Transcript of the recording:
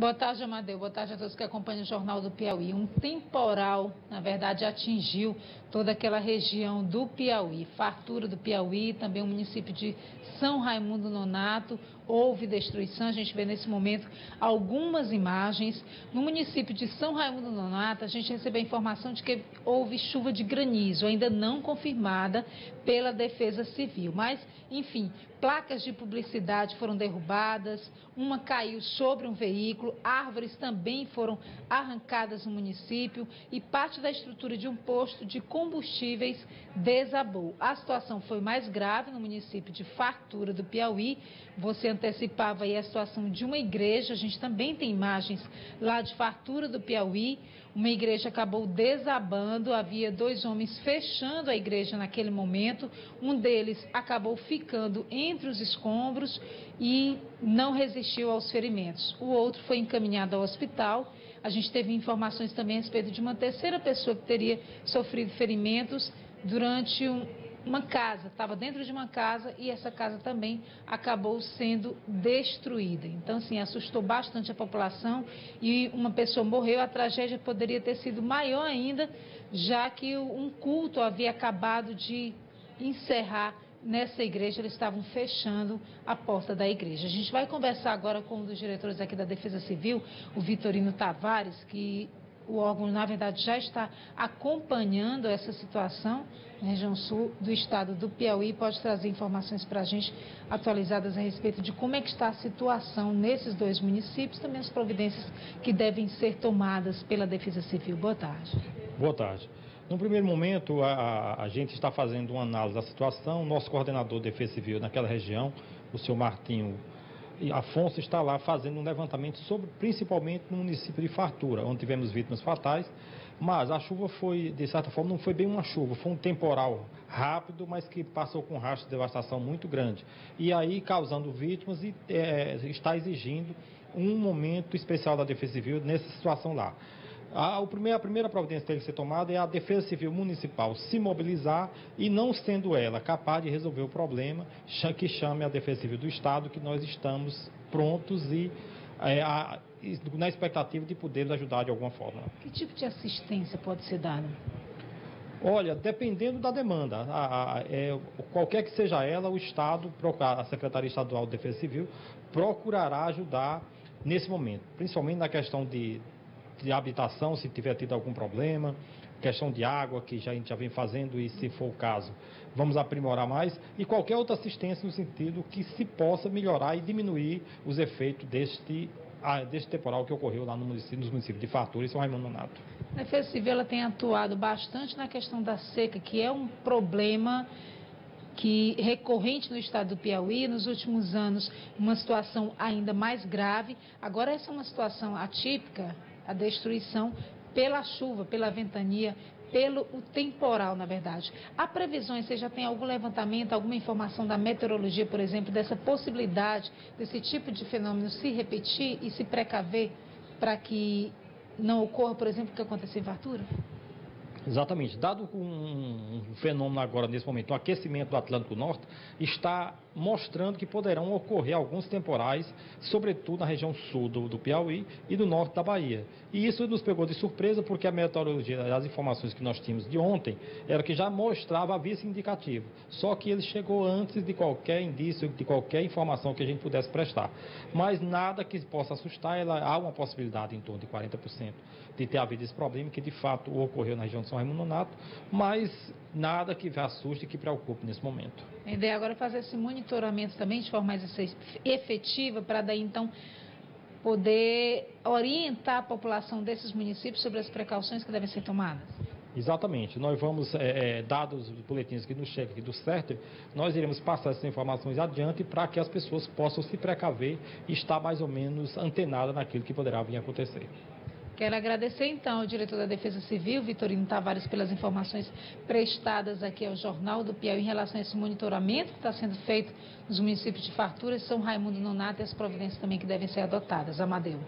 Boa tarde, Amadeu. Boa tarde a todos que acompanham o Jornal do Piauí. Um temporal, na verdade, atingiu toda aquela região do Piauí, fartura do Piauí, também o município de São Raimundo Nonato. Houve destruição, a gente vê nesse momento algumas imagens. No município de São Raimundo Nonato, a gente recebeu a informação de que houve chuva de granizo, ainda não confirmada pela Defesa Civil. Mas, enfim, placas de publicidade foram derrubadas, uma caiu sobre um veículo árvores também foram arrancadas no município e parte da estrutura de um posto de combustíveis desabou. A situação foi mais grave no município de Fartura do Piauí. Você antecipava aí a situação de uma igreja, a gente também tem imagens lá de Fartura do Piauí. Uma igreja acabou desabando, havia dois homens fechando a igreja naquele momento. Um deles acabou ficando entre os escombros e não resistiu aos ferimentos. O outro foi encaminhado ao hospital. A gente teve informações também a respeito de uma terceira pessoa que teria sofrido ferimentos durante um, uma casa, estava dentro de uma casa e essa casa também acabou sendo destruída. Então, assim, assustou bastante a população e uma pessoa morreu. A tragédia poderia ter sido maior ainda, já que um culto havia acabado de encerrar nessa igreja, eles estavam fechando a porta da igreja. A gente vai conversar agora com um dos diretores aqui da Defesa Civil, o Vitorino Tavares, que o órgão, na verdade, já está acompanhando essa situação na região sul do estado do Piauí. Pode trazer informações para a gente atualizadas a respeito de como é que está a situação nesses dois municípios, também as providências que devem ser tomadas pela Defesa Civil. Boa tarde. Boa tarde. No primeiro momento, a, a, gente está fazendo uma análise da situação. Nosso coordenador de defesa civil naquela região, o senhor Martinho Afonso, está lá fazendo um levantamento sobre, principalmente no município de Fartura, onde tivemos vítimas fatais. Mas a chuva foi, de certa forma, não foi bem uma chuva, foi um temporal rápido, mas que passou com um rastro de devastação muito grande. E aí causando vítimas e é, está exigindo um momento especial da Defesa Civil nessa situação lá. A, a primeira providência que tem que ser tomada é a Defesa Civil Municipal se mobilizar e, não sendo ela capaz de resolver o problema, que chame a Defesa Civil do Estado, que nós estamos prontos e é, a, na expectativa de poder ajudar de alguma forma. Que tipo de assistência pode ser dada? Olha, dependendo da demanda, a, a, é, qualquer que seja ela, o Estado, a Secretaria Estadual de Defesa Civil, procurará ajudar nesse momento, principalmente na questão de de habitação, se tiver tido algum problema, questão de água, que já, a gente já vem fazendo e, se for o caso, vamos aprimorar mais, e qualquer outra assistência no sentido que se possa melhorar e diminuir os efeitos deste, deste temporal que ocorreu lá no município, nos municípios de Fatura e São Raimundo Nonato. A Defesa Civil ela tem atuado bastante na questão da seca, que é um problema que recorrente no estado do Piauí, nos últimos anos uma situação ainda mais grave. Agora essa é uma situação atípica, a destruição pela chuva, pela ventania, pelo o temporal, na verdade. Há previsões, você já tem algum levantamento, alguma informação da meteorologia, por exemplo, dessa possibilidade desse tipo de fenômeno se repetir e se precaver para que não ocorra, por exemplo, o que aconteceu em Vartura? Exatamente. Dado um, um fenômeno agora, nesse momento, o aquecimento do Atlântico Norte, está mostrando que poderão ocorrer alguns temporais, sobretudo na região sul do, do, Piauí e do norte da Bahia. E isso nos pegou de surpresa porque a meteorologia, as informações que nós tínhamos de ontem, era que já mostrava aviso indicativo. Só que ele chegou antes de qualquer indício, de qualquer informação que a gente pudesse prestar. Mas nada que possa assustar, ela, há uma possibilidade em torno de 40% de ter havido esse problema que de fato ocorreu na região de São Raimundo Nonato, mas nada que assuste e que preocupe nesse momento. A ideia agora é fazer esse monitoramento também de forma mais efetiva para daí então poder orientar a população desses municípios sobre as precauções que devem ser tomadas. Exatamente. Nós vamos, é, é, dados os boletins que nos chegam aqui do CERT, nós iremos passar essas informações adiante para que as pessoas possam se precaver e estar mais ou menos antenada naquilo que poderá vir a acontecer. Quero agradecer então ao diretor da Defesa Civil, Vitorino Tavares, pelas informações prestadas aqui ao Jornal do Piauí em relação a esse monitoramento que está sendo feito nos municípios de Fartura, São Raimundo Nonato e as providências também que devem ser adotadas. Amadeu.